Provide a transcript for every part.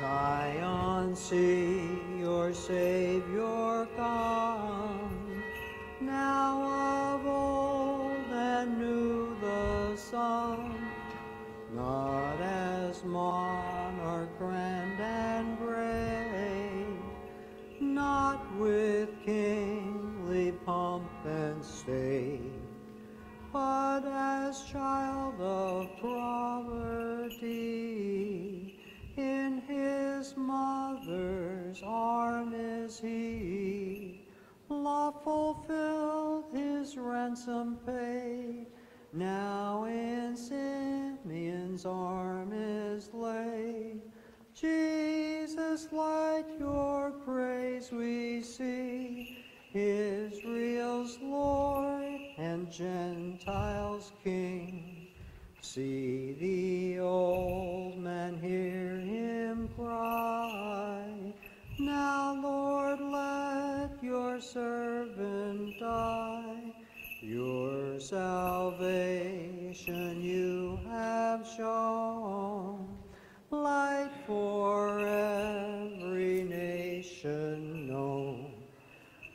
Zion, see your Savior come. Now of old and new the Son, not as monarch grand and brave, not with kingly pomp and state, but as child he, law fulfilled, his ransom paid. Now in Simeon's arm is laid. Jesus, light your praise we see. Israel's Lord and Gentiles' King. See the old man, hear him cry. Your servant die. Your salvation you have shown, light for every nation known.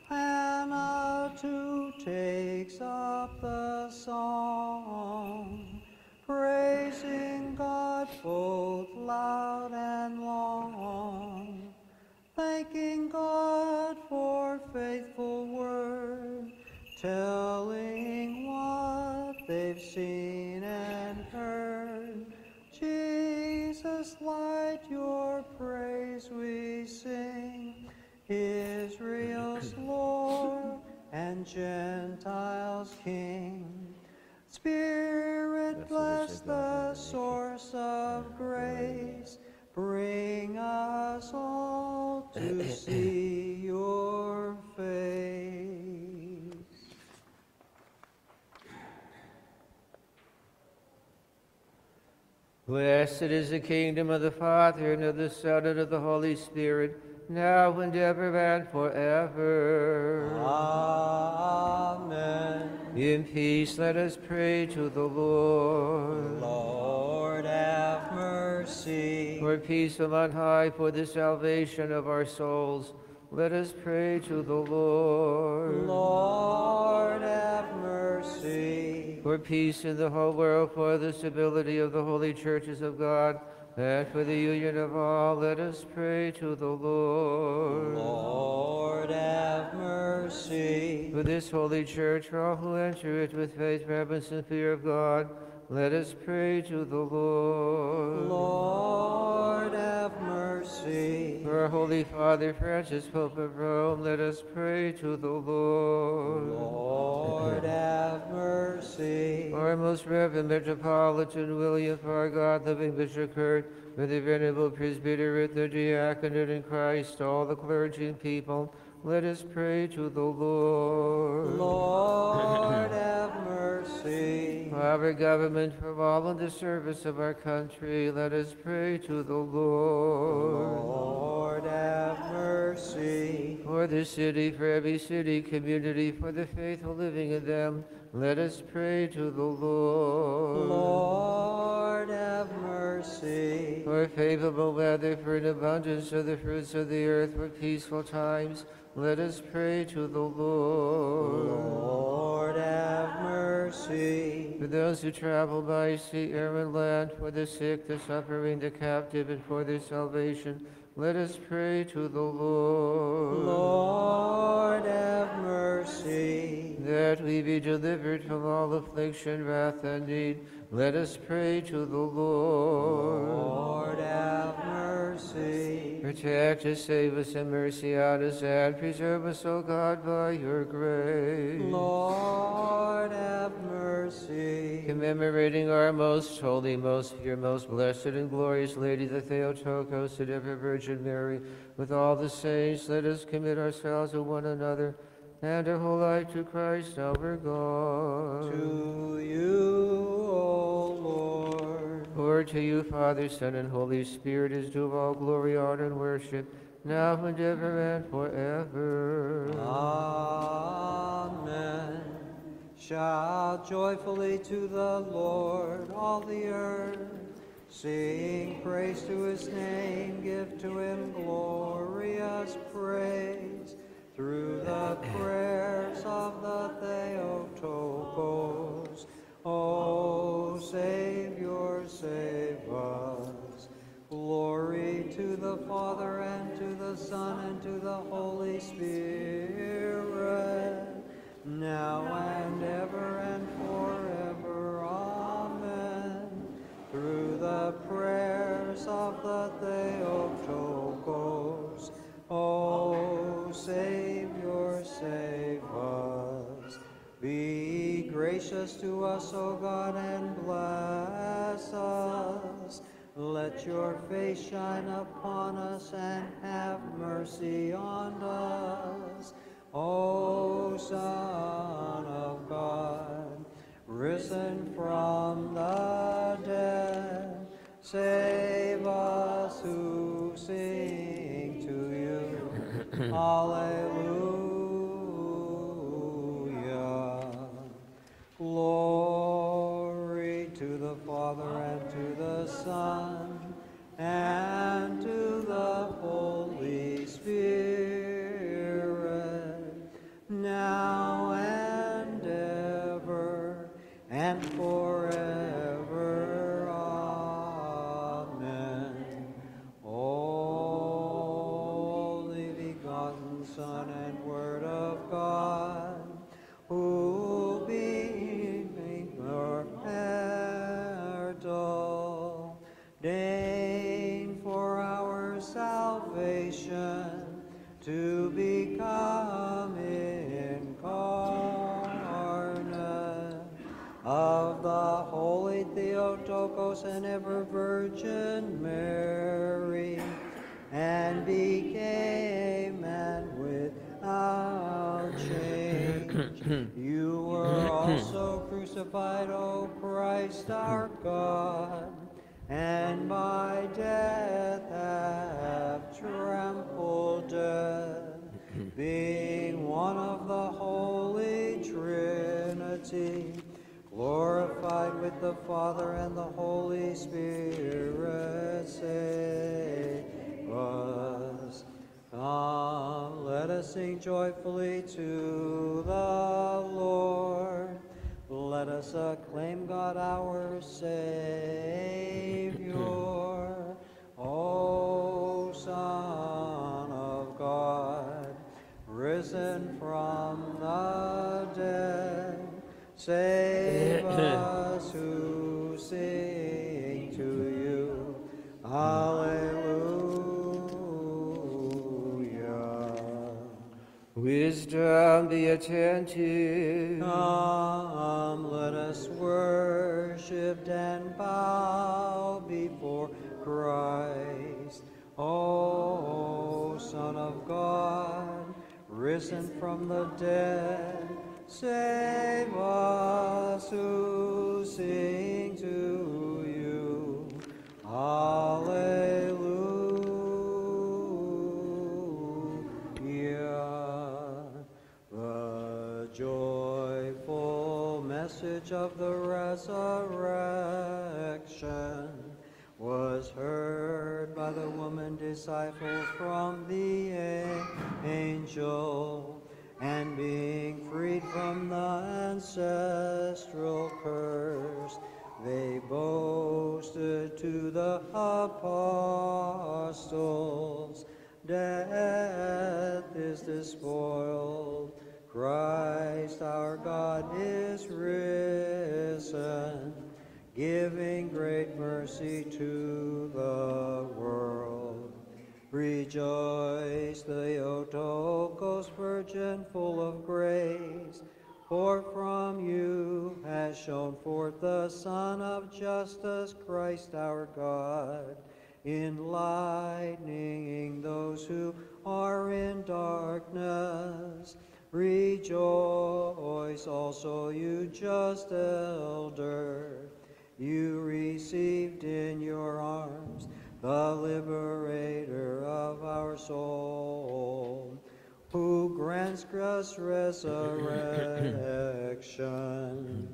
Hannah too takes up the song, praising God both loud and long, faithful word, telling what they've seen and heard. Jesus, light your praise we sing. Israel's Lord and Gentiles' King. Spirit, bless the source of grace. Bring us all to see Blessed is the kingdom of the Father, and of the Son, and of the Holy Spirit, now and ever and forever. Amen. In peace let us pray to the Lord. Lord, have mercy. For peace from on high, for the salvation of our souls, let us pray to the Lord. Lord, have mercy. For peace in the whole world, for the stability of the holy churches of God, and for the union of all, let us pray to the Lord. Lord, have mercy. For this holy church, for all who enter it with faith, reverence, and fear of God, let us pray to the Lord. Lord, have mercy. For our Holy Father Francis, Pope of Rome, let us pray to the Lord. Lord, have mercy. For our most Reverend Metropolitan William, for our God-loving Bishop Kurt, for the Venerable Presbyterate, the Diaconate in Christ, all the clergy and people, let us pray to the Lord. Lord, have mercy. For our government, for all in the service of our country, let us pray to the Lord. Lord, have mercy. For the city, for every city, community, for the faithful living in them, let us pray to the Lord. Lord, have mercy. For favorable weather, for an abundance of the fruits of the earth, for peaceful times, let us pray to the Lord. Lord, have mercy. For those who travel by sea, air, and land, for the sick, the suffering, the captive, and for their salvation, let us pray to the Lord. Lord, have mercy. That we be delivered from all affliction, wrath, and need, let us pray to the Lord. Lord, have mercy. Protect us, save us, and mercy on us, and preserve us, O God, by your grace. Lord, have mercy. Commemorating our most holy, most pure, most blessed, and glorious Lady, the Theotokos, and ever Virgin Mary, with all the saints, let us commit ourselves to one another and our whole life to Christ our God. To you, O Lord. To you, Father, Son, and Holy Spirit, is due all glory, honor, and worship, now and ever and forever. Amen. Shout joyfully to the Lord, all the earth. Sing praise to his name, give to him glorious praise. Through the prayers of the Theotokos, O Savior, save us. Glory to the Father, and to the Son, and to the Holy Spirit, now and ever and forever. Amen. Through the prayers of the Theotokos, gracious to us, O God, and bless us. Let your face shine upon us and have mercy on us. O Son of God, risen from the dead, save us who sing to you. Hallelujah. Son and our God, and by death have trampled death, being one of the Holy Trinity, glorified with the Father and the Holy Spirit, save us. Come, let us sing joyfully to the. Let us acclaim God our Savior, O Son of God, risen from the dead. Save us who sing to you. Hallelujah. Wisdom be attentive. Come, let us worship and bow before Christ. O Son of God, risen from the dead, save us who sing to you. Hallelujah. Resurrection was heard by the woman disciple from the angel, and being freed from the ancestral curse, they boasted to the apostles, Death is despoiled, Christ our God is risen, giving great mercy to the world. Rejoice, the Theotokos, Virgin full of grace, for from you has shone forth the Sun of justice, Christ our God, enlightening those who are in darkness. Rejoice also, you just elder you received in your arms the liberator of our soul, who grants us resurrection.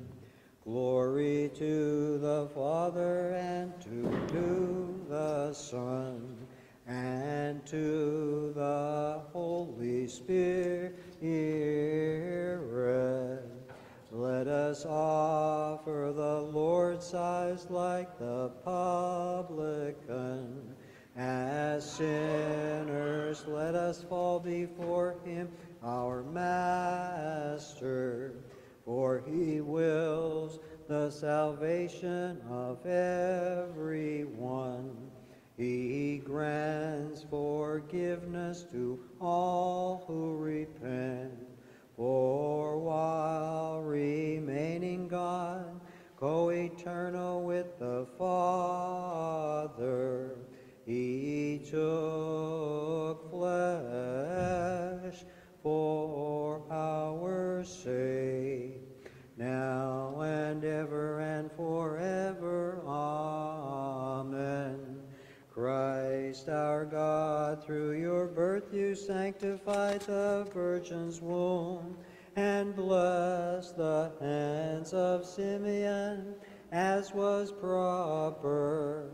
Glory to the Father and to, to the Son and to the Holy Spirit. Let us offer the Lord's sighs like the publican. As sinners, let us fall before him, our Master, for he wills the salvation of everyone. He grants forgiveness to all who repent. For while remaining God, co-eternal with the Father, he took you sanctified the Virgin's womb and blessed the hands of Simeon as was proper.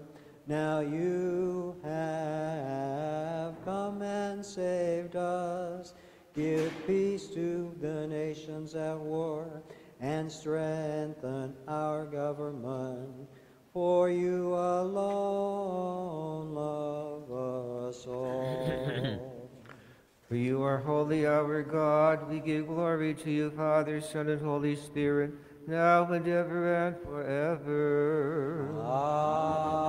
Now you have come and saved us. Give peace to the nations at war and strengthen our government. For you alone love us all. For you are holy, our God. We give glory to you, Father, Son, and Holy Spirit, now and ever and forever. Amen.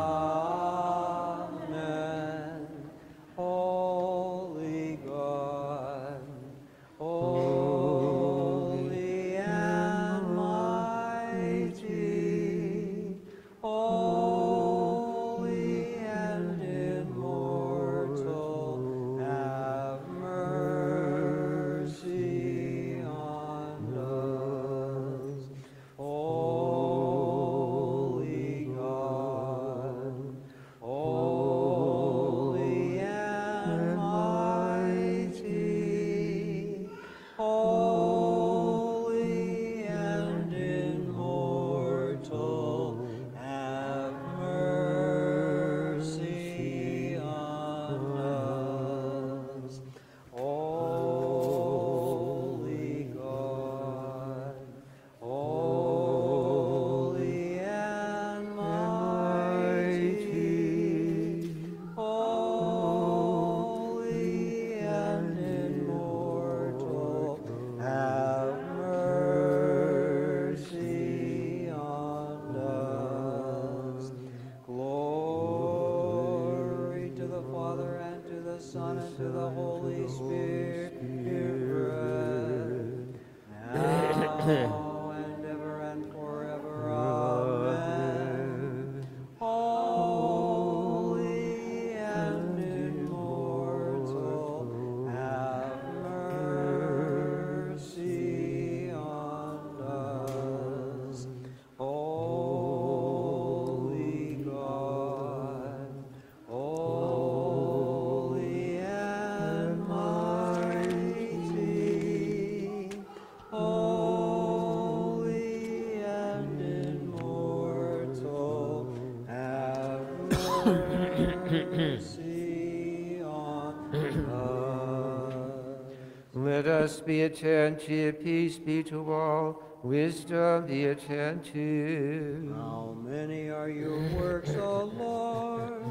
Be attentive, peace be to all, wisdom be attentive. How many are your works, O Lord?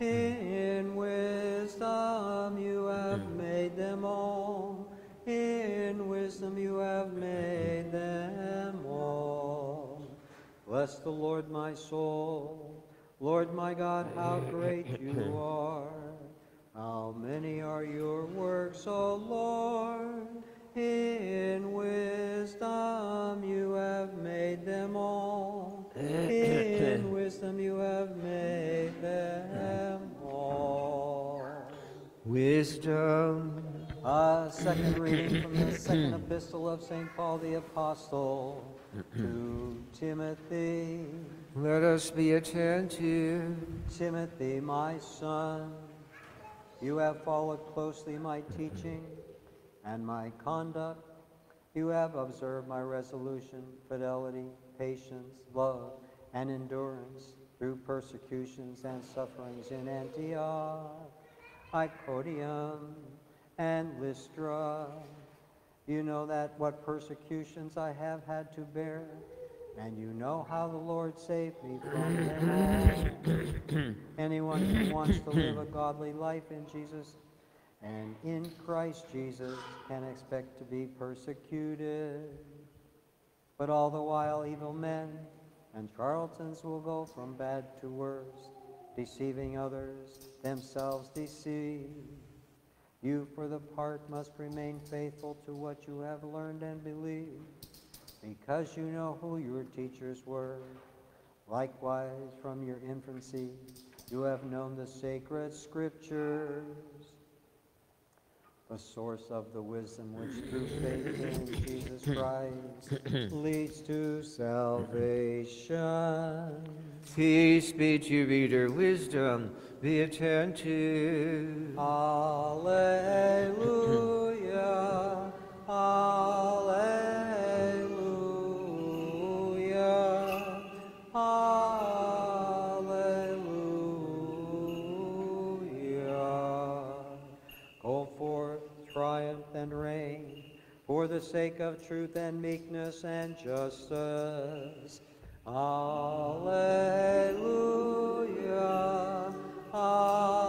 In wisdom you have made them all. In wisdom you have made them all. Bless the Lord, my soul. Lord, my God, how great you are. How many are your works, O Lord? In wisdom you have made them all. In wisdom you have made them all. Wisdom. A second reading from the second epistle of St. Paul the Apostle to Timothy. Let us be attentive. Timothy, my son, you have followed closely my teaching and my conduct. You have observed my resolution, fidelity, patience, love, and endurance through persecutions and sufferings in Antioch, Iconium, and Lystra, You know that what persecutions I have had to bear, and you know how the Lord saved me from them all. Anyone who wants to live a godly life in Jesus and in Christ Jesus can expect to be persecuted. But all the while, evil men and charlatans will go from bad to worse, deceiving others, themselves deceived. You, for the part, must remain faithful to what you have learned and believed, because you know who your teachers were. Likewise, from your infancy, you have known the sacred scriptures the source of the wisdom which through faith in Jesus Christ leads to salvation. Peace be to you, reader, wisdom, be attentive. Alleluia, alleluia, for the sake of truth and meekness and justice. Alleluia, alleluia,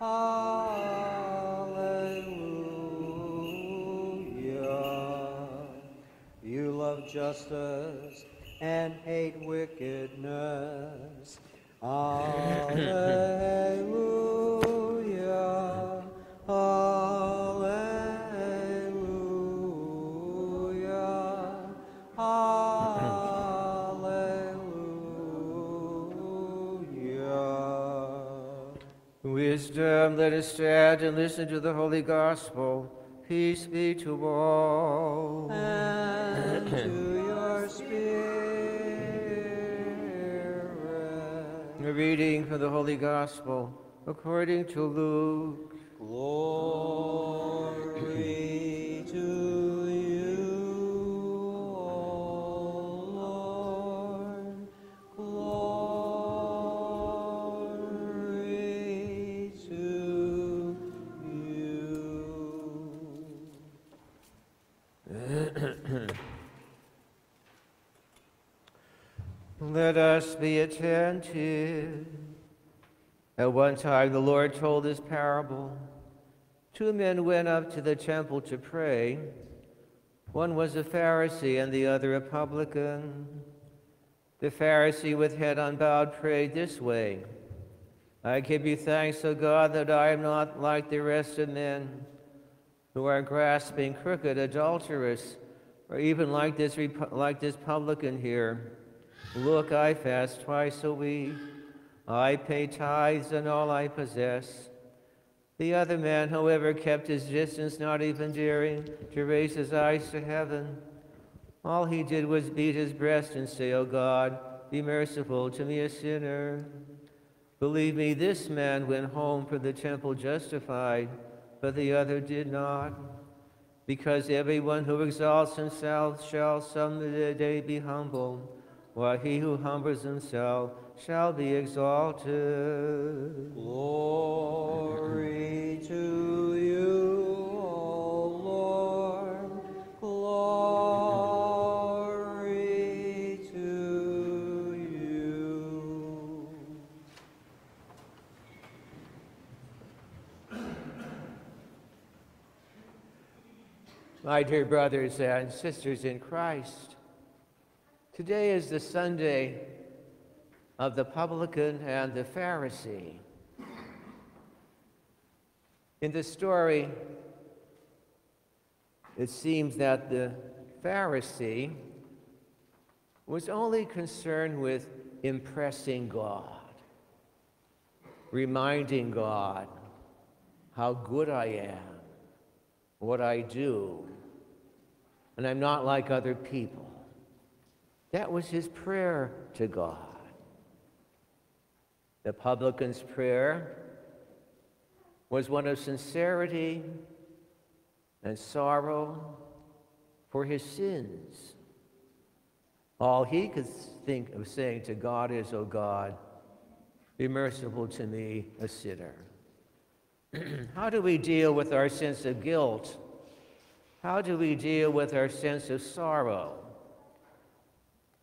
alleluia. You love justice and hate wickedness. Stand and listen to the Holy Gospel. Peace be to all. and to your spirit. A reading from the Holy Gospel according to Luke. Time, the Lord told this parable. Two men went up to the temple to pray. One was a Pharisee and the other a publican. The Pharisee, with head unbowed, prayed this way I give you thanks, O God, that I am not like the rest of men who are grasping, crooked, adulterous, or even like this, like this publican here. Look, I fast twice a week. I pay tithes and all I possess. The other man, however, kept his distance, not even daring to raise his eyes to heaven. All he did was beat his breast and say, O God, be merciful to me, a sinner. Believe me, this man went home from the temple justified, but the other did not. Because everyone who exalts himself shall some day be humbled, while he who humbles himself shall be exalted. Glory to you, O Lord. Glory to you. My dear brothers and sisters in Christ, today is the Sunday of the publican and the Pharisee. In the story, it seems that the Pharisee was only concerned with impressing God, reminding God how good I am, what I do, and I'm not like other people. That was his prayer to God. The publican's prayer was one of sincerity and sorrow for his sins. All he could think of saying to God is, Oh God, be merciful to me, a sinner. How do we deal with our sense of guilt? How do we deal with our sense of sorrow?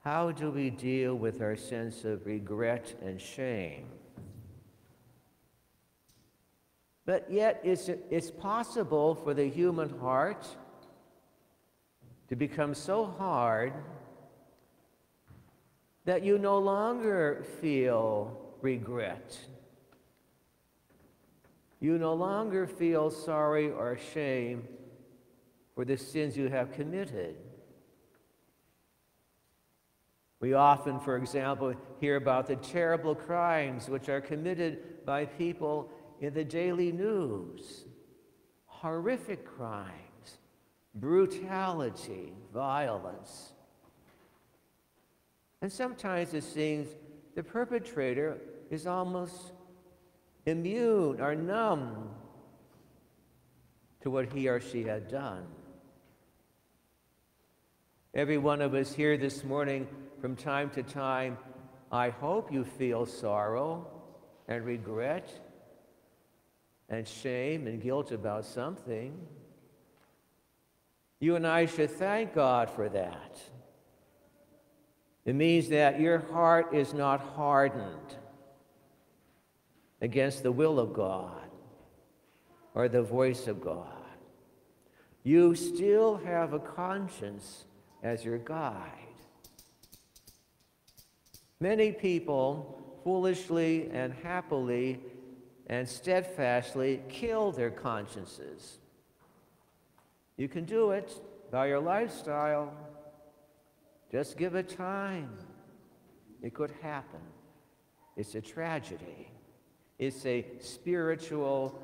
How do we deal with our sense of regret and shame? But yet, it's, it's possible for the human heart to become so hard that you no longer feel regret. You no longer feel sorry or shame for the sins you have committed. We often, for example, hear about the terrible crimes which are committed by people in the daily news horrific crimes, brutality, violence. And sometimes it seems the perpetrator is almost immune or numb to what he or she had done. Every one of us here this morning from time to time, I hope you feel sorrow and regret and shame and guilt about something. You and I should thank God for that. It means that your heart is not hardened against the will of God or the voice of God. You still have a conscience as your guide. Many people foolishly and happily and steadfastly kill their consciences. You can do it by your lifestyle. Just give it time. It could happen. It's a tragedy. It's a spiritual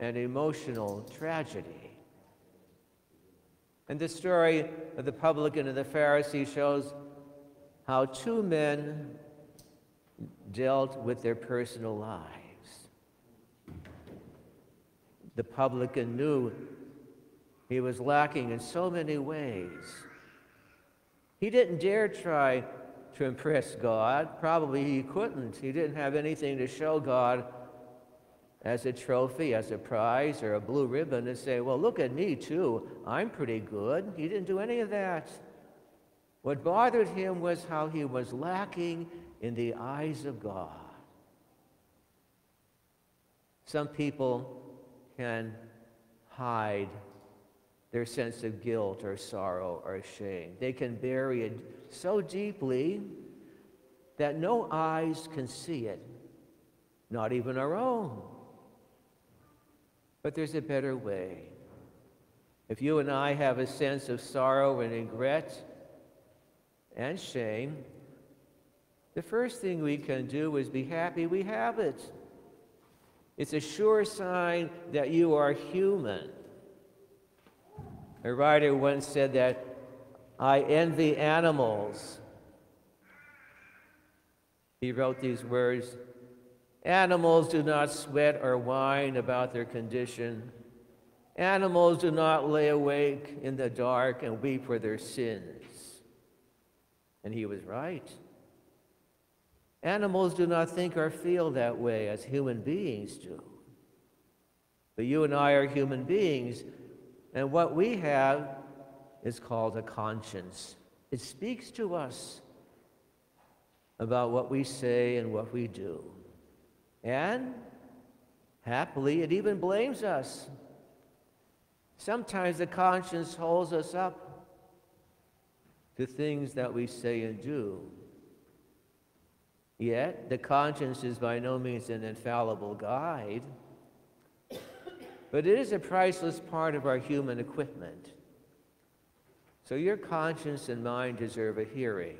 and emotional tragedy. And the story of the publican and the Pharisee shows how two men dealt with their personal lives. The publican knew he was lacking in so many ways. He didn't dare try to impress God. Probably he couldn't. He didn't have anything to show God as a trophy, as a prize, or a blue ribbon and say, Well, look at me too. I'm pretty good. He didn't do any of that. What bothered him was how he was lacking in the eyes of God. Some people can hide their sense of guilt or sorrow or shame. They can bury it so deeply that no eyes can see it, not even our own. But there's a better way. If you and I have a sense of sorrow and regret and shame, the first thing we can do is be happy we have it. It's a sure sign that you are human. A writer once said that I envy animals. He wrote these words Animals do not sweat or whine about their condition. Animals do not lay awake in the dark and weep for their sins. And he was right. Animals do not think or feel that way as human beings do. But you and I are human beings, and what we have is called a conscience. It speaks to us about what we say and what we do. And happily, it even blames us. Sometimes the conscience holds us up to things that we say and do. Yet, the conscience is by no means an infallible guide, but it is a priceless part of our human equipment. So, your conscience and mind deserve a hearing.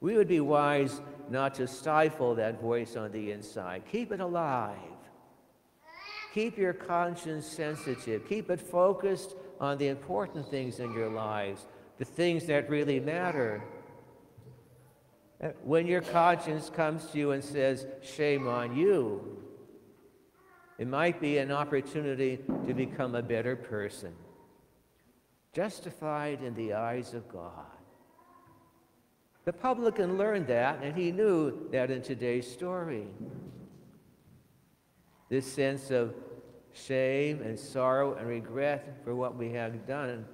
We would be wise not to stifle that voice on the inside. Keep it alive. Keep your conscience sensitive. Keep it focused on the important things in your lives, the things that really matter. When your conscience comes to you and says, Shame on you, it might be an opportunity to become a better person, justified in the eyes of God. The publican learned that, and he knew that in today's story. This sense of shame and sorrow and regret for what we have done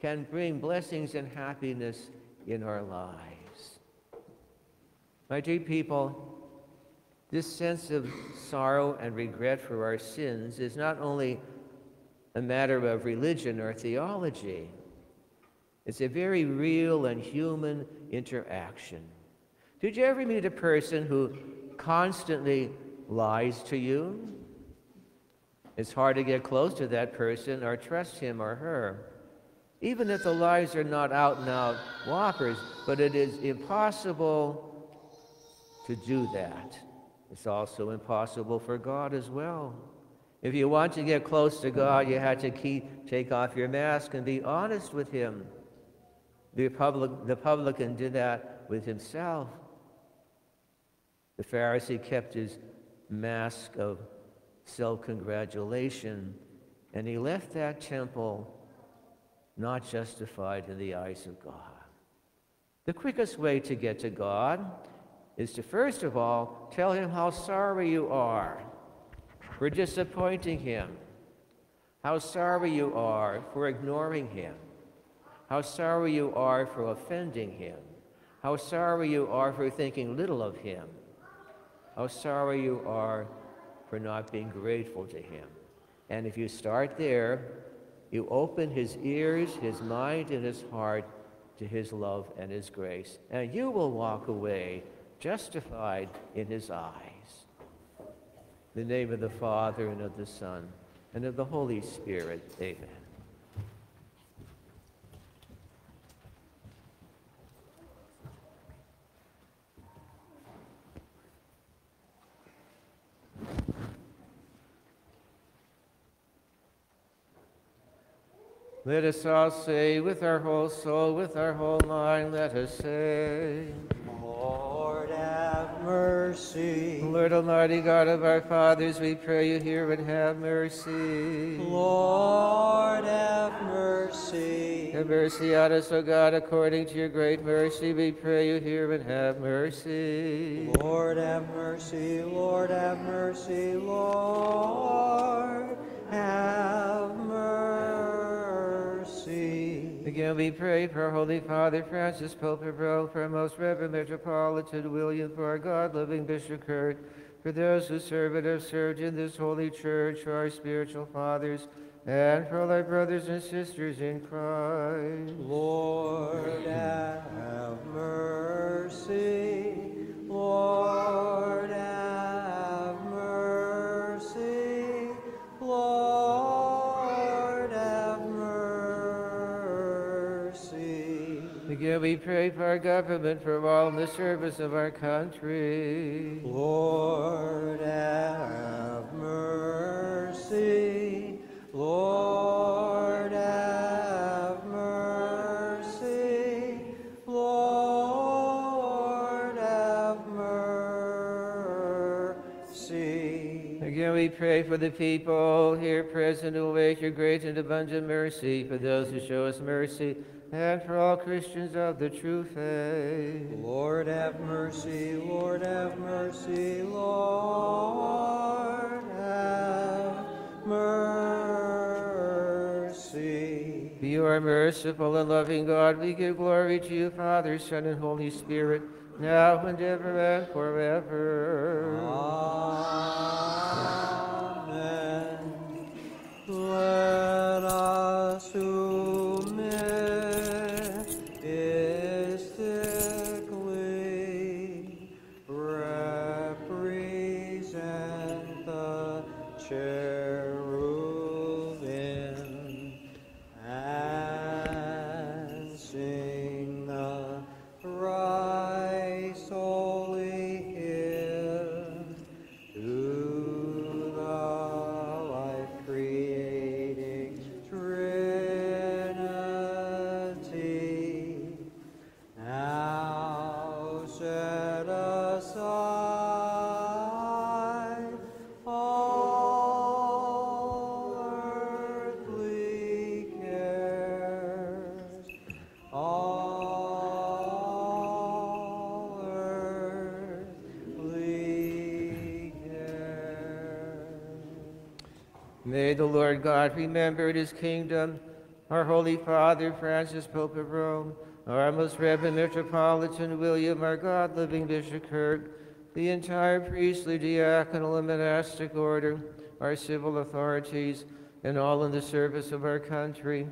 can bring blessings and happiness in our lives. My dear people, this sense of sorrow and regret for our sins is not only a matter of religion or theology, it's a very real and human interaction. Did you ever meet a person who constantly lies to you? It's hard to get close to that person or trust him or her. Even if the lies are not out and out whoppers, but it is impossible to do that. It's also impossible for God as well. If you want to get close to God, you have to keep, take off your mask and be honest with Him. The, public, the publican did that with himself. The Pharisee kept his mask of self congratulation, and he left that temple not justified in the eyes of God. The quickest way to get to God is to first of all tell him how sorry you are for disappointing him, how sorry you are for ignoring him, how sorry you are for offending him, how sorry you are for thinking little of him, how sorry you are for not being grateful to him. And if you start there, you open his ears, his mind, and his heart to his love and his grace, and you will walk away justified in his eyes. In the name of the Father, and of the Son, and of the Holy Spirit, amen. Let us all say with our whole soul, with our whole mind, let us say, Lord, have mercy. Lord Almighty God of our fathers, we pray you hear and have mercy. Lord, have mercy. Have mercy on us, O God, according to your great mercy, we pray you hear and have mercy. Lord, have mercy. Lord, have mercy. Lord, have mercy. Again, we pray for our Holy Father Francis, Pope Rome, for our most Reverend Metropolitan William, for our God-loving Bishop Kurt, for those who serve and have served in this holy church, for our spiritual fathers, and for all our brothers and sisters in Christ. Lord, have mercy. Lord, have Again, we pray for our government, for all in the service of our country. Lord, have mercy. Lord, have mercy. Lord, have mercy. Again, we pray for the people here present who await your great and abundant mercy, for those who show us mercy, and for all Christians of the true faith. Lord, have mercy. Lord, have mercy. Lord, have mercy. Be our merciful and loving God. We give glory to you, Father, Son, and Holy Spirit, now and ever and forever. Amen. Let us mystically May the Lord God remember in his kingdom our Holy Father Francis, Pope of Rome, our most Reverend Metropolitan William, our God-living Bishop Kurt, the entire priestly, diaconal, and monastic order, our civil authorities, and all in the service of our country,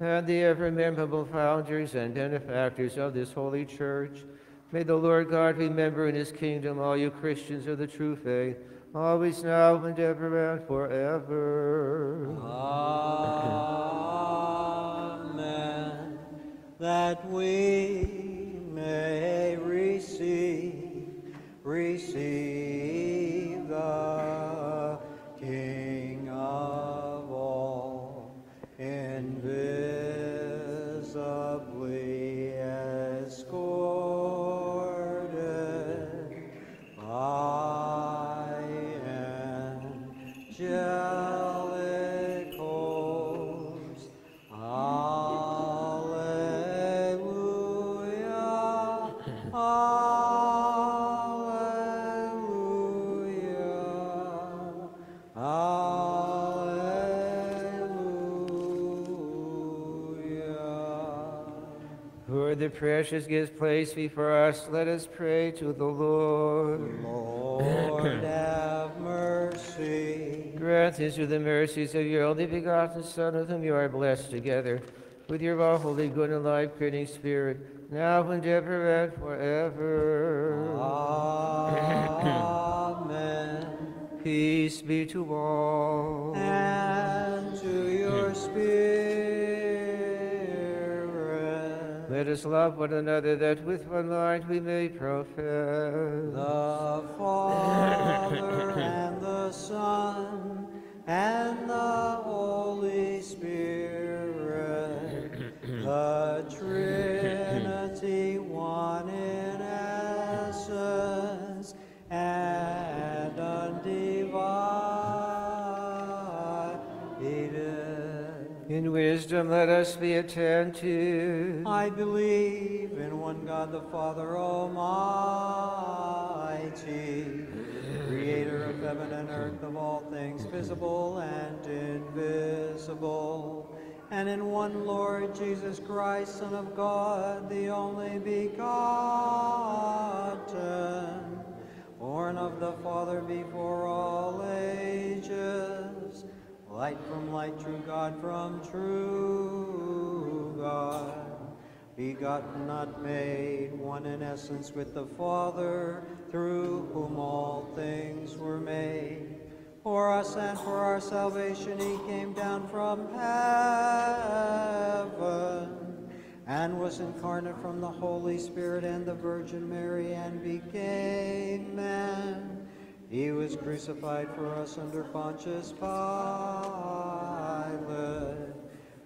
and the ever-memorable founders and benefactors of this holy church. May the Lord God remember in his kingdom all you Christians of the true faith, always now and ever and forever. Amen. That we may receive, receive precious gifts placed before us, let us pray to the Lord. Lord, have mercy. Grant us through the mercies of your only begotten Son, with whom you are blessed together, with your all holy, good, and life-creating Spirit, now and ever and forever. Amen. Peace be to all. And to your spirit. Let us love one another, that with one mind we may profess. The Father and the Son and the Holy Spirit, the Trinity, one in wisdom let us be attentive. I believe in one God the Father Almighty, creator of heaven and earth, of all things visible and invisible, and in one Lord Jesus Christ, Son of God, the only begotten, born of the Father before all ages, light from light, true God from true God, begotten, not made, one in essence with the Father, through whom all things were made. For us and for our salvation he came down from heaven and was incarnate from the Holy Spirit and the Virgin Mary and became man. He was crucified for us under Pontius Pilate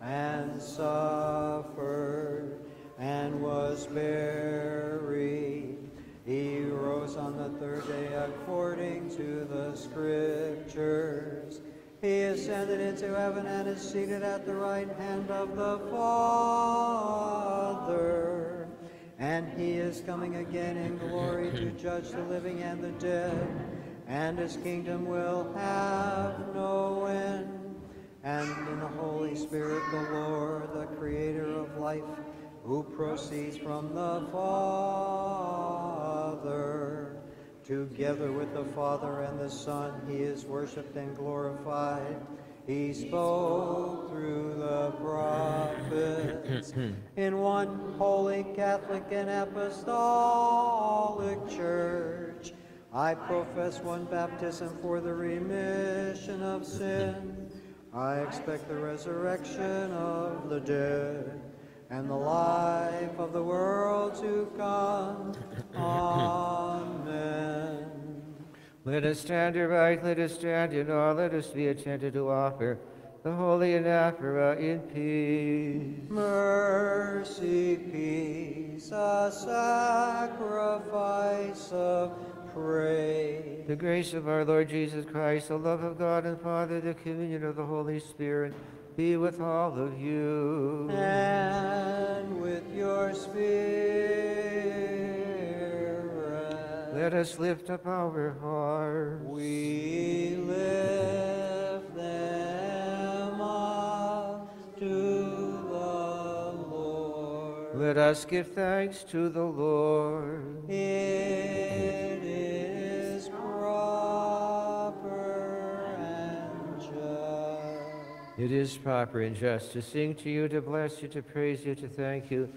and suffered and was buried. He rose on the third day according to the Scriptures. He ascended into heaven and is seated at the right hand of the Father. And he is coming again in glory to judge the living and the dead. And his kingdom will have no end. And in the Holy Spirit, the Lord, the creator of life, who proceeds from the Father, together with the Father and the Son, he is worshiped and glorified. He spoke through the prophets in one holy Catholic and Apostolic Church. I profess one baptism for the remission of sin. I expect the resurrection of the dead and the life of the world to come. Amen. Let us stand aright, let us stand in awe, let us be attentive to offer the holy anaphora in peace. Mercy, peace, a sacrifice of pray. The grace of our Lord Jesus Christ, the love of God and Father, the communion of the Holy Spirit be with all of you. And with your spirit. Let us lift up our hearts. We lift them up to the Lord. Let us give thanks to the Lord. It is proper and just to sing to you, to bless you, to praise you, to thank you,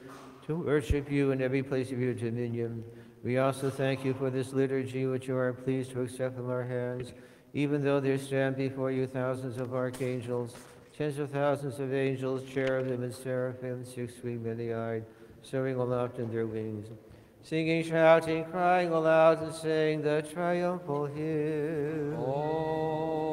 to worship you in every place of your dominion. We also thank you for this liturgy which you are pleased to accept from our hands, even though there stand before you thousands of archangels, tens of thousands of angels, cherubim and seraphim, six-winged, many-eyed, soaring aloft in their wings, singing, shouting, crying aloud, and saying the triumphal hymn. Holy,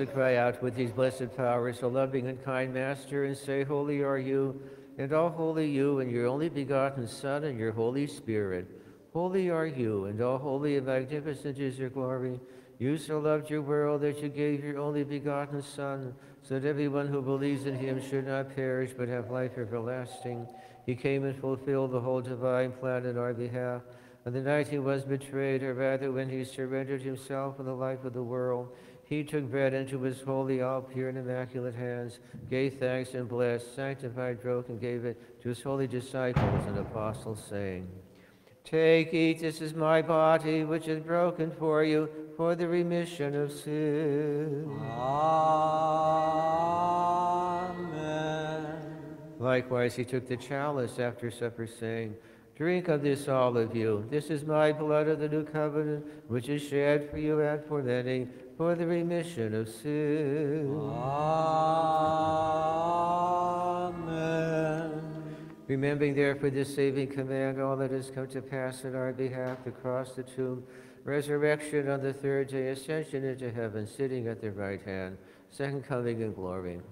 Also cry out with these blessed powers, O loving and kind Master, and say, Holy are you, and all holy you, and your only begotten Son, and your Holy Spirit. Holy are you, and all holy and magnificent is your glory. You so loved your world that you gave your only begotten Son, so that everyone who believes in him should not perish, but have life everlasting. He came and fulfilled the whole divine plan in our behalf. On the night he was betrayed, or rather when he surrendered himself for the life of the world, he took bread into his holy, all pure and immaculate hands, gave thanks and blessed, sanctified, broke, and gave it to his holy disciples and apostles, saying, Take, eat, this is my body, which is broken for you for the remission of sin. Amen. Likewise, he took the chalice after supper, saying, Drink of this, all of you. This is my blood of the new covenant, which is shed for you and for many for the remission of sins. Amen. Remembering therefore this saving command, all that has come to pass in our behalf, the cross, the tomb, resurrection on the third day, ascension into heaven, sitting at the right hand, second coming in glory.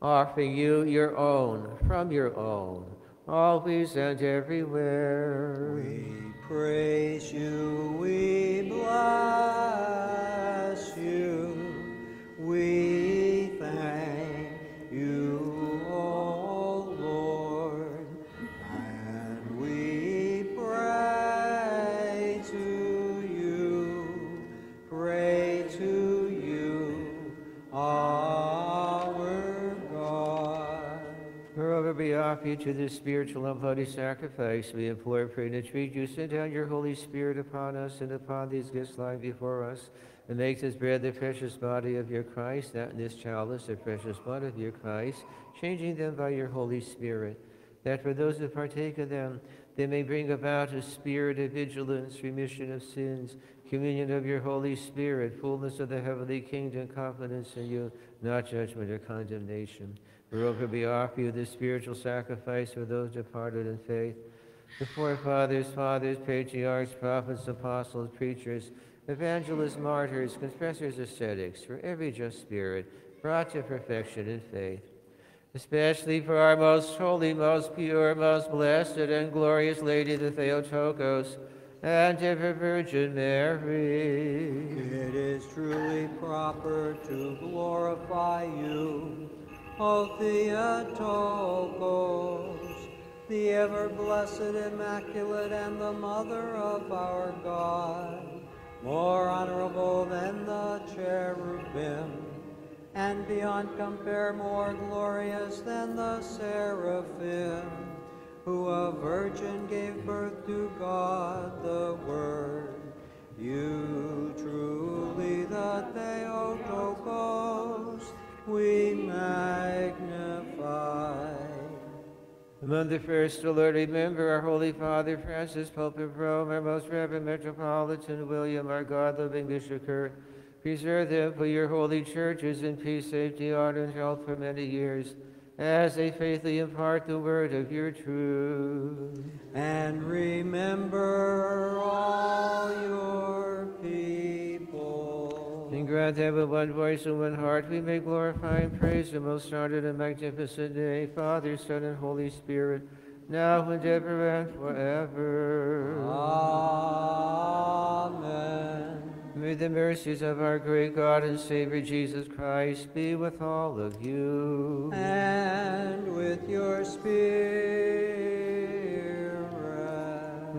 Offering you your own, from your own, always and everywhere. We praise you, we bless you, we thank you, O Lord, and we pray to you, pray to you, our God. Moreover, we offer you to this spiritual and bloody sacrifice. We implore, pray, and entreat you, send down your Holy Spirit upon us and upon these gifts lying before us, and makes this bread the precious body of your Christ, that in this chalice the precious blood of your Christ, changing them by your Holy Spirit, that for those who partake of them, they may bring about a spirit of vigilance, remission of sins, communion of your Holy Spirit, fullness of the heavenly kingdom, confidence in you, not judgment or condemnation. Moreover, we offer you this spiritual sacrifice for those departed in faith, the forefathers, fathers, patriarchs, prophets, apostles, preachers, evangelists, martyrs, confessors, ascetics, for every just spirit brought to perfection in faith, especially for our most holy, most pure, most blessed, and glorious Lady, the Theotokos, and ever Virgin Mary. It is truly proper to glorify you, O Theotokos, the ever blessed, immaculate, and the mother of our God, more honorable than the cherubim, and beyond compare more glorious than the seraphim, who a virgin gave birth to God the Word. You truly the Theotokos we magnify. The first, O Lord, remember our Holy Father Francis, Pope of Rome, our most reverend Metropolitan William, our God-loving Bishop Kurt. Preserve them for your holy churches in peace, safety, honor, and health for many years, as they faithfully impart the word of your truth. And remember all your people. Grant that with one voice and one heart we may glorify and praise the most honored and magnificent day, Father, Son, and Holy Spirit, now and ever and forever. Amen. May the mercies of our great God and Savior Jesus Christ be with all of you. And with your spirit.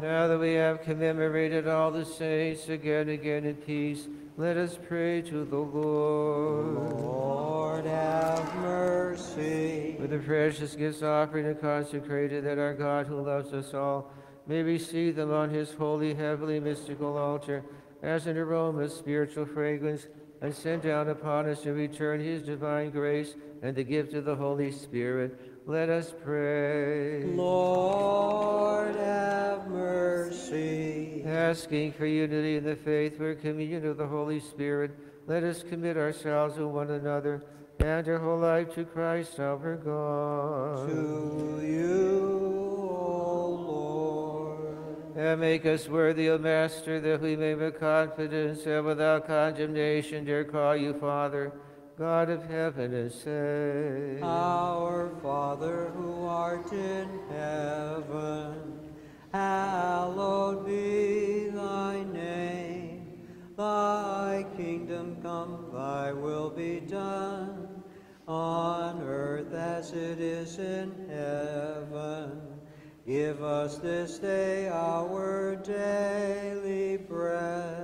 Now that we have commemorated all the saints again, again in peace, let us pray to the Lord. Lord have mercy. With the precious gifts offered and consecrated, that our God who loves us all may receive them on his holy, heavenly, mystical altar as an aroma of spiritual fragrance, and send down upon us in return his divine grace and the gift of the Holy Spirit. Let us pray. Lord have mercy. Asking for unity in the faith for communion of the Holy Spirit, let us commit ourselves to one another and our whole life to Christ our God. To you, O Lord. And make us worthy, O Master, that we may with confidence and without condemnation dare call you Father, God of heaven, and say, Our Father who art in heaven, hallowed be thy name. Thy kingdom come, thy will be done, on earth as it is in heaven. Give us this day our daily bread,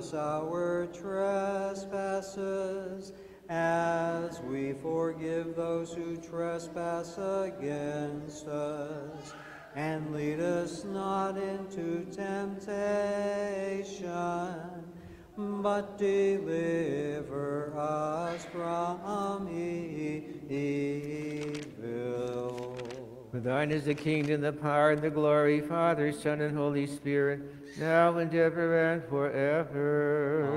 us our trespasses, as we forgive those who trespass against us. And lead us not into temptation, but deliver us from evil. For thine is the kingdom, the power, and the glory, Father, Son, and Holy Spirit, now and ever and forever.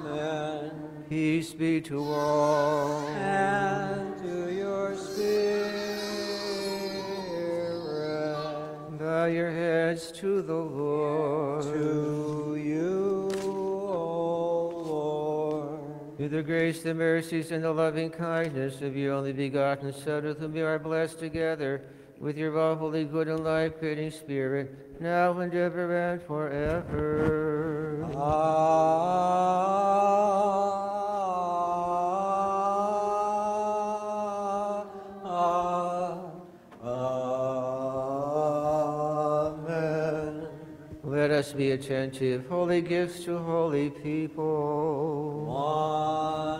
Amen. Peace be to all. And to your spirit. Bow your heads to the Lord. To Through the grace, the mercies, and the loving kindness of your only begotten Son, with whom you are blessed together, with your holy, good, and life-creating Spirit, now and ever and forever. Amen. Us be attentive. Holy gifts to holy people. One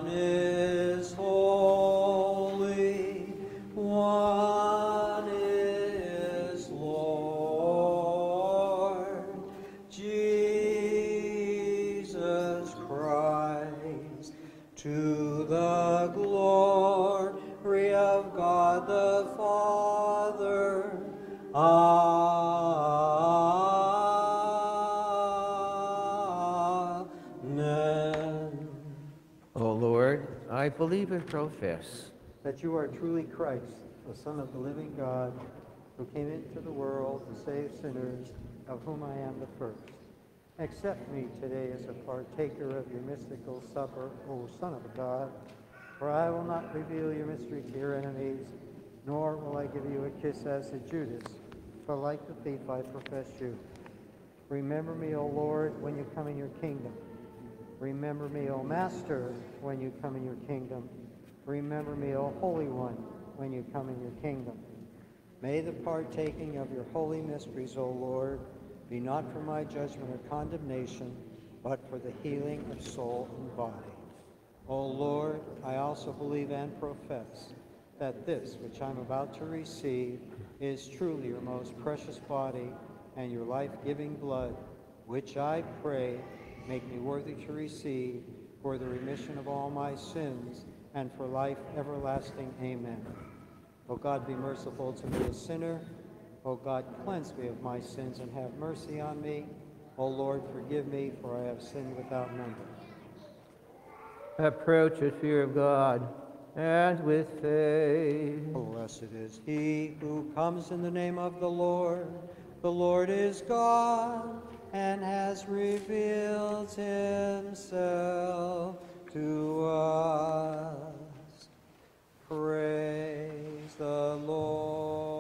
believe and profess that you are truly Christ, the Son of the living God, who came into the world to save sinners, of whom I am the first. Accept me today as a partaker of your mystical supper, O Son of God, for I will not reveal your mystery to your enemies, nor will I give you a kiss as to Judas, for like the thief I profess you. Remember me, O Lord, when you come in your kingdom. Remember me, O Master, when you come in your kingdom. Remember me, O Holy One, when you come in your kingdom. May the partaking of your holy mysteries, O Lord, be not for my judgment or condemnation, but for the healing of soul and body. O Lord, I also believe and profess that this which I'm about to receive is truly your most precious body and your life-giving blood, which I pray make me worthy to receive for the remission of all my sins and for life everlasting. Amen. O God, be merciful to me, a sinner. O God, cleanse me of my sins and have mercy on me. O Lord, forgive me, for I have sinned without number. Approach with fear of God and with faith. Blessed is he who comes in the name of the Lord. The Lord is God and has revealed himself to us. Praise the Lord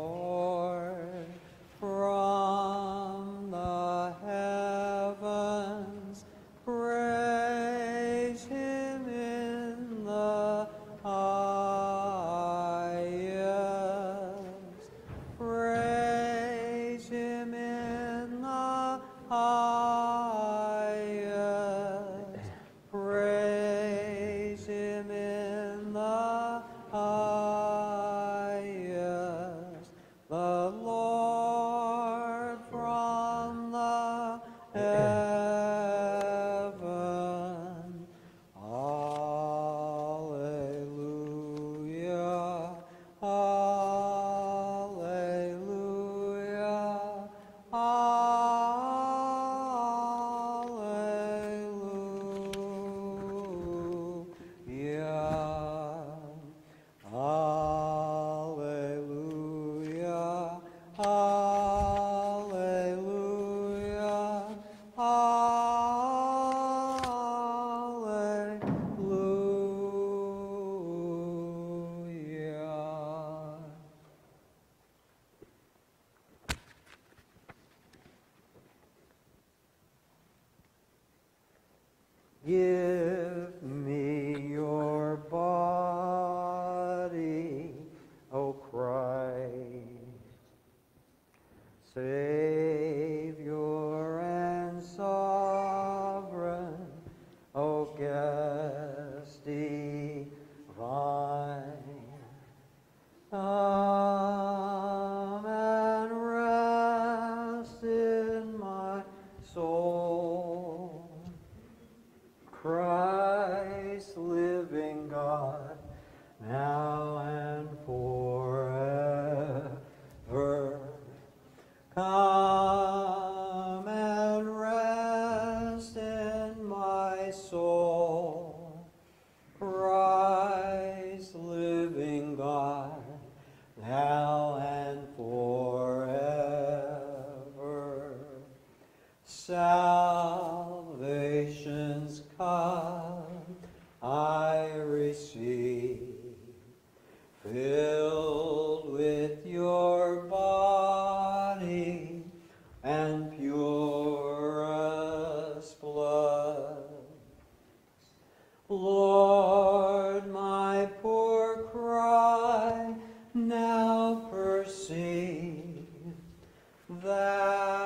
that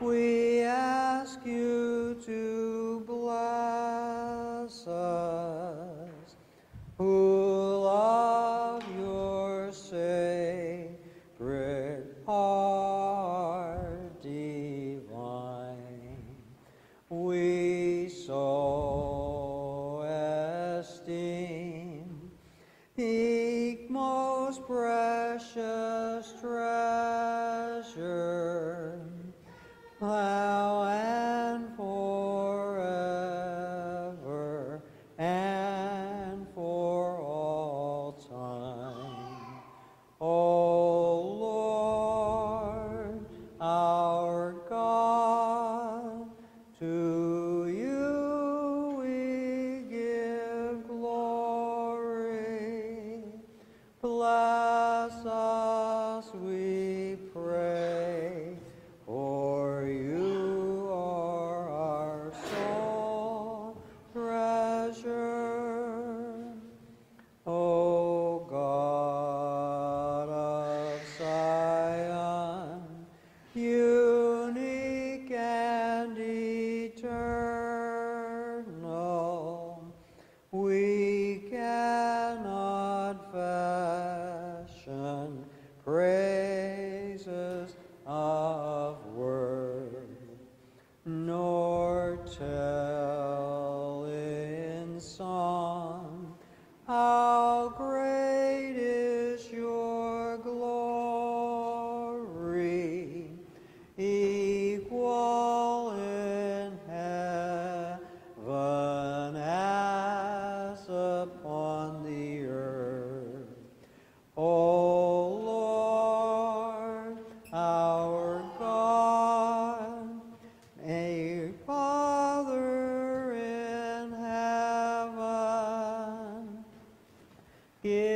We. Give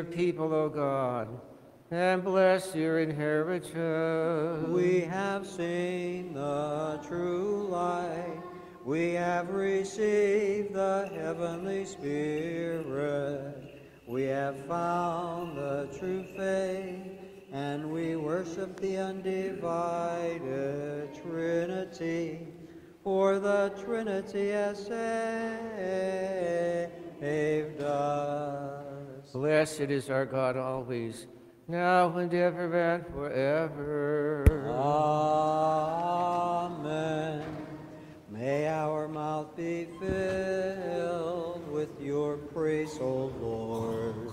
your people, O God, and bless your inheritance. We have seen the true light. We have received the heavenly Spirit. We have found the true faith, and we worship the undivided Trinity. For the Trinity has saved us. Blessed is our God always, now and ever and forever. Amen. May our mouth be filled with your praise, O Lord,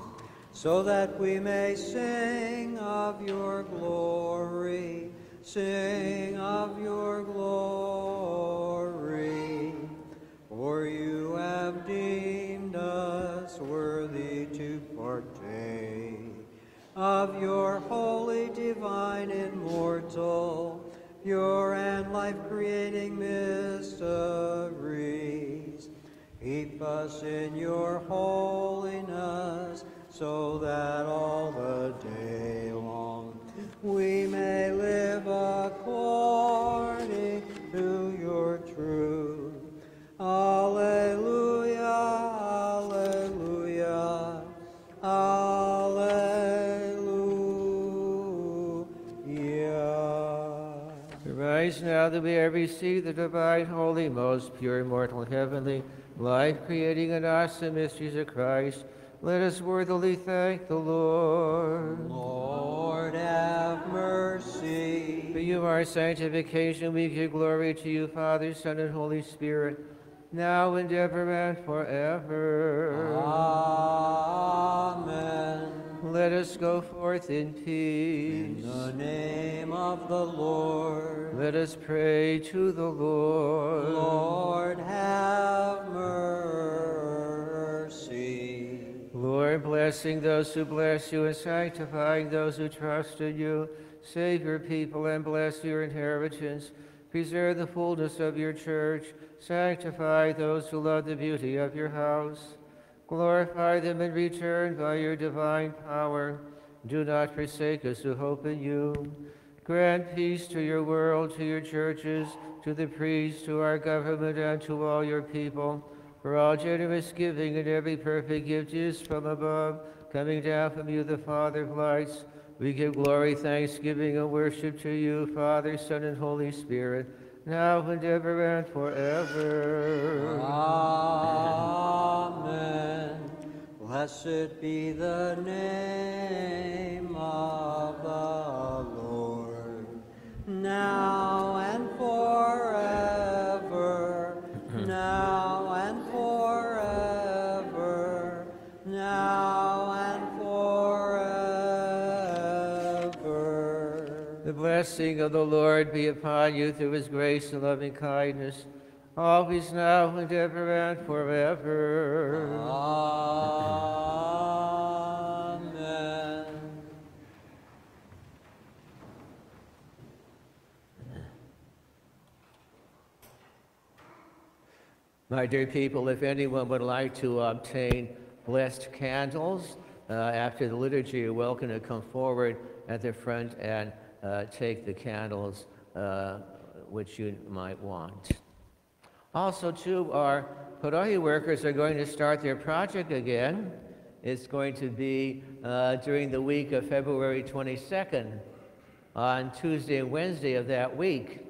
so that we may sing of your glory, sing of your glory. For you have deemed us worthy of your holy, divine, immortal, pure and life-creating mysteries. Keep us in your holiness, so that all the day long we may live according now that we have received the divine, holy, most pure, immortal, heavenly, life-creating and awesome mysteries of Christ. Let us worthily thank the Lord. Lord have mercy. For you, our sanctification, we give glory to you, Father, Son, and Holy Spirit, now and ever and forever. Amen. Let us go forth in peace. In the name of the Lord. Let us pray to the Lord. Lord have mercy. Lord, blessing those who bless you and sanctifying those who trust in you, save your people and bless your inheritance. Preserve the fullness of your church. Sanctify those who love the beauty of your house. Glorify them in return by your divine power. Do not forsake us who hope in you. Grant peace to your world, to your churches, to the priests, to our government, and to all your people. For all generous giving and every perfect gift is from above, coming down from you, the Father of lights. We give glory, thanksgiving, and worship to you, Father, Son, and Holy Spirit, now and ever and forever. Amen. Blessed be the name of the Lord, now and forever, now and forever, now and forever. The blessing of the Lord be upon you through his grace and loving kindness, always now and ever and forever. Amen. My dear people, if anyone would like to obtain blessed candles uh, after the liturgy, you're welcome to come forward at the front and uh, take the candles uh, which you might want. Also, too, our Parohi workers are going to start their project again. It's going to be uh, during the week of February 22nd, on Tuesday and Wednesday of that week.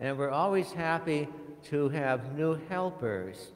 And we're always happy to have new helpers.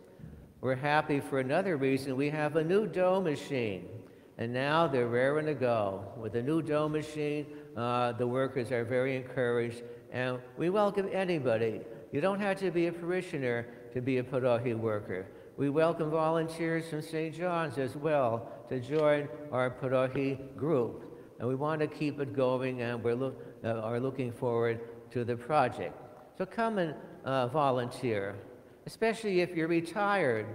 We're happy for another reason. We have a new dough machine, and now they're raring to go. With the new dough machine, uh, the workers are very encouraged, and we welcome anybody. You don't have to be a parishioner to be a Parohi worker. We welcome volunteers from St. John's as well to join our Parohi group. And we want to keep it going, and we look, uh, are looking forward to the project. So come and uh, volunteer, especially if you're retired.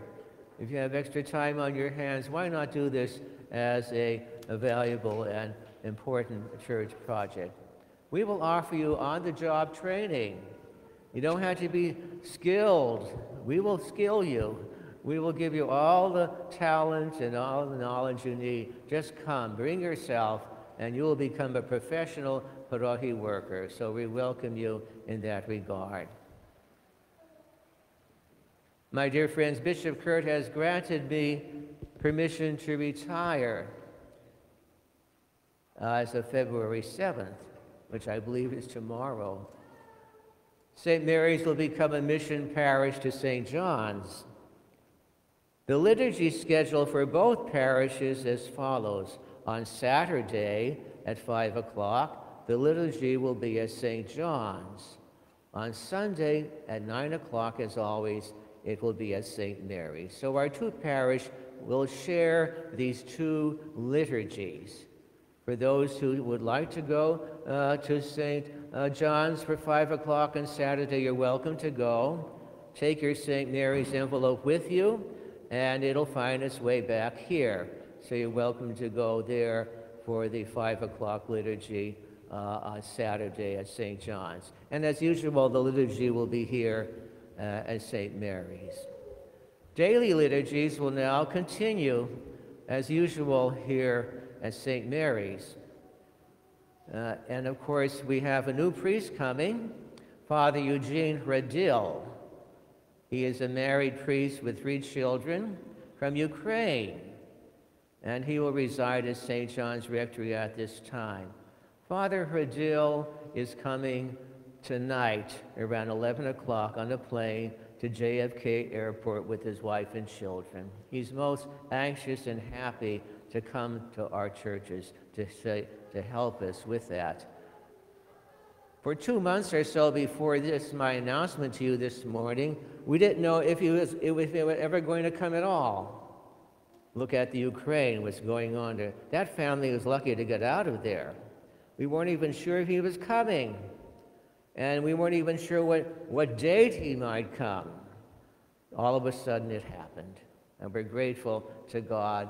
If you have extra time on your hands, why not do this as a, a valuable and important church project? We will offer you on the job training. You don't have to be skilled. We will skill you. We will give you all the talent and all the knowledge you need. Just come, bring yourself, and you will become a professional Parohi worker. So we welcome you in that regard. My dear friends, Bishop Kurt has granted me permission to retire uh, as of February 7th, which I believe is tomorrow. St. Mary's will become a mission parish to St. John's. The liturgy schedule for both parishes as follows. On Saturday at 5 o'clock, the liturgy will be at St. John's. On Sunday at 9 o'clock, as always, it will be at St. Mary's. So our two parishes will share these two liturgies. For those who would like to go uh, to St. Uh, John's for 5 o'clock on Saturday, you're welcome to go. Take your St. Mary's envelope with you, and it'll find its way back here. So you're welcome to go there for the 5 o'clock liturgy uh, on Saturday at St. John's. And as usual, the liturgy will be here uh, at St. Mary's. Daily liturgies will now continue as usual here at St. Mary's. Uh, and of course, we have a new priest coming, Father Eugene Radil. He is a married priest with three children from Ukraine. and he will reside at St. John's Rectory at this time. Father Hradil is coming tonight around 11 o'clock on a plane to JFK Airport with his wife and children. He's most anxious and happy to come to our churches to, say, to help us with that. For two months or so before this, my announcement to you this morning, we didn't know if he was, if he was ever going to come at all. Look at the Ukraine, what's going on there. That family was lucky to get out of there. We weren't even sure if he was coming. And we weren't even sure what, what date he might come. All of a sudden, it happened. And we're grateful to God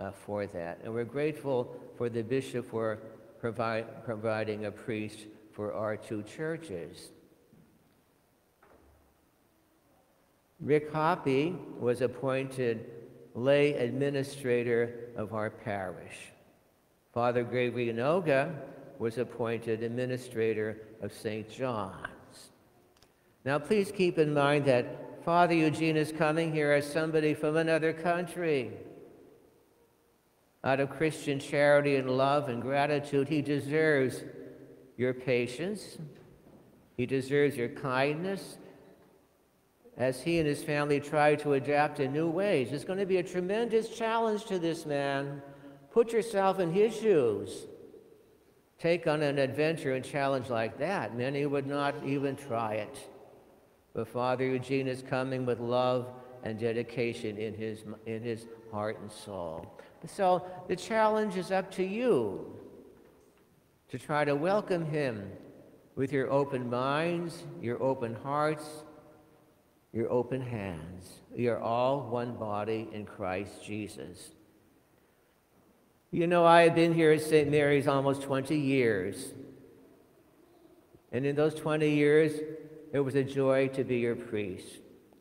uh, for that. And we're grateful for the bishop for provide, providing a priest for our two churches. Rick Hoppy was appointed lay administrator of our parish. Father Gregory Noga was appointed administrator of St. John's. Now, please keep in mind that Father Eugene is coming here as somebody from another country. Out of Christian charity and love and gratitude, he deserves your patience. He deserves your kindness as he and his family try to adapt in new ways. It's going to be a tremendous challenge to this man. Put yourself in his shoes. Take on an adventure and challenge like that. Many would not even try it. But Father Eugene is coming with love and dedication in his, in his heart and soul. So the challenge is up to you to try to welcome him with your open minds, your open hearts, your open hands. Are all one body in Christ Jesus. You know, I have been here at St. Mary's almost 20 years. And in those 20 years, it was a joy to be your priest.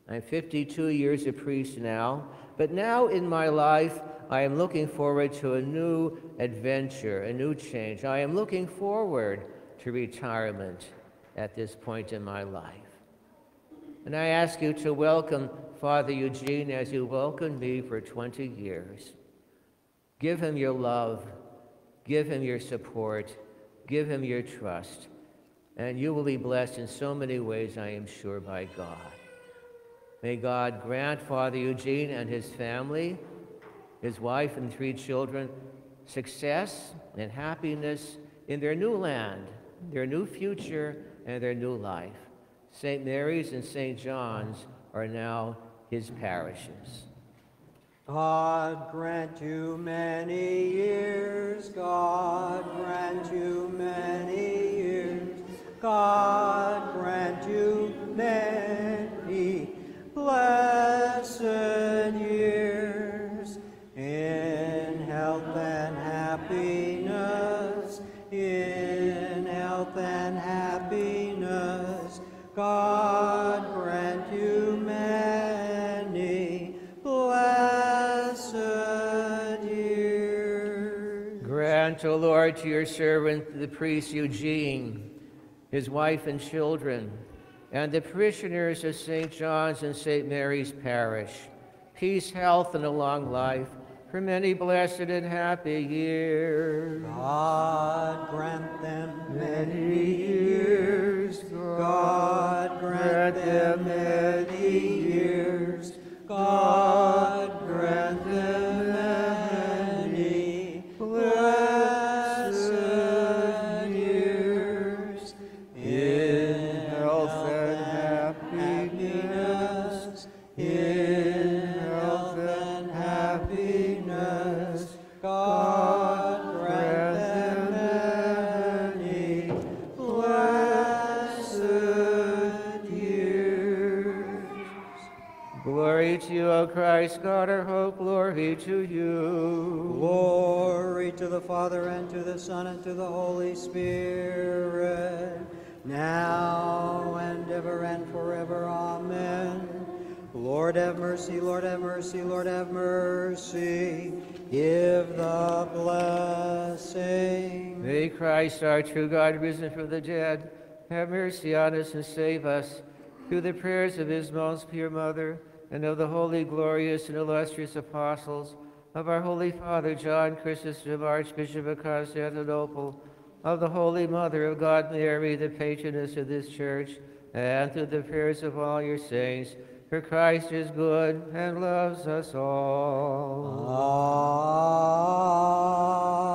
I'm 52 years a priest now, but now in my life, I am looking forward to a new adventure, a new change. I am looking forward to retirement at this point in my life. And I ask you to welcome Father Eugene as you welcomed me for 20 years. Give him your love, give him your support, give him your trust, and you will be blessed in so many ways, I am sure, by God. May God grant Father Eugene and his family, his wife and three children, success and happiness in their new land, their new future, and their new life. St. Mary's and St. John's are now his parishes. God grant you many years, God grant you many years, God grant you many blessed years health and happiness, in health and happiness, God grant you many blessed years. Grant, O Lord, to your servant, the priest Eugene, his wife and children, and the parishioners of St. John's and St. Mary's Parish, peace, health, and a long life for many blessed and happy years. God grant them many years. God grant them many years. God grant them many Glory to you, O Christ, God our hope, glory to you. Glory to the Father, and to the Son, and to the Holy Spirit, now and ever and forever. Amen. Lord have mercy, Lord have mercy, Lord have mercy. Give the blessing. May Christ, our true God, risen from the dead, have mercy on us and save us through the prayers of his most pure mother and of the holy, glorious, and illustrious apostles, of our Holy Father John Chrysostom, Archbishop of Constantinople, of the Holy Mother of God Mary, the patroness of this church, and through the prayers of all your saints, for Christ is good and loves us all. Amen.